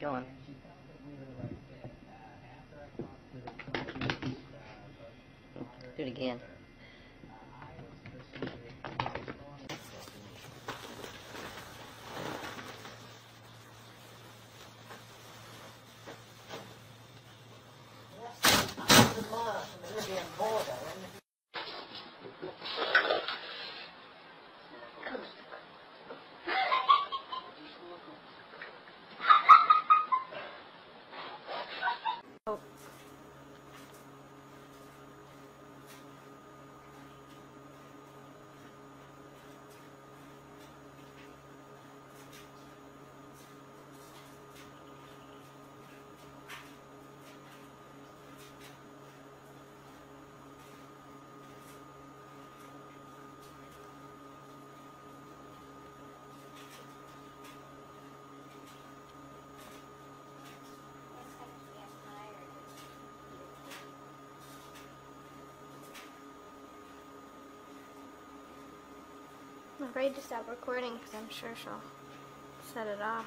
Go on. Do it again. I'm afraid to stop recording because I'm sure she'll set it off.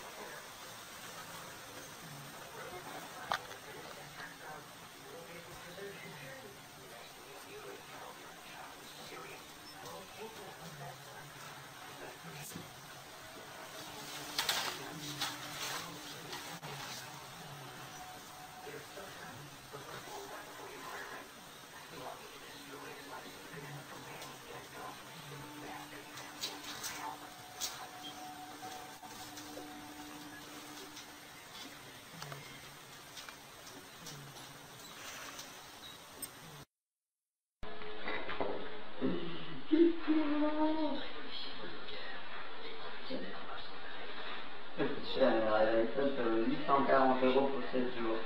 Petite chaîne, elle avait fait euh, 840 euros pour 7 jours.